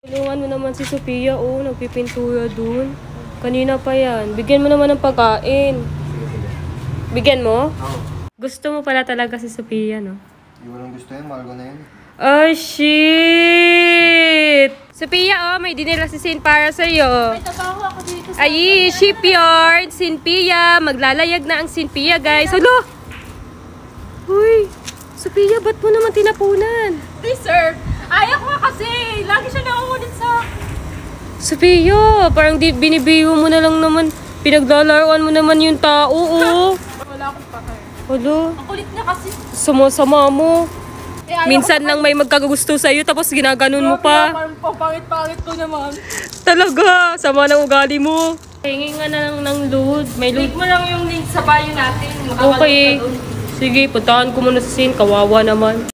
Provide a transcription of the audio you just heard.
Tulungan mo naman si Sophia, oh, nagpipintura dun. Kanina pa yan. Bigyan mo naman ng pagkain. Bigyan mo? Oo. Gusto mo pala talaga si Sophia, no? Hindi ko lang gusto yan, mahal ko na yan. Oh, shit! Sophia, oh, may dinila si Sin para sa'yo. May trabaho ako dito sa... Ay, shipyard, Sinpia. Maglalayag na ang Sinpia, guys. Alo! Uy, Sophia, ba't mo naman tinapunan? Hey, Sophia, parang di, binibiho mo na lang naman. Pinaglalaroan mo naman yung tao, oh. Wala akong pakay. Alo, Ang kulit niya kasi. sama-sama mo. Eh, Minsan ko lang may magkagusto sa'yo, tapos ginaganon mo pa. Parang pangit-pangit ko naman. Talaga, sama ng ugali mo. Hingi nga na lang ng load. May load. Click mo lang yung link sa bio natin. Okay. Sige, puntahan ko muna sa scene. Kawawa naman.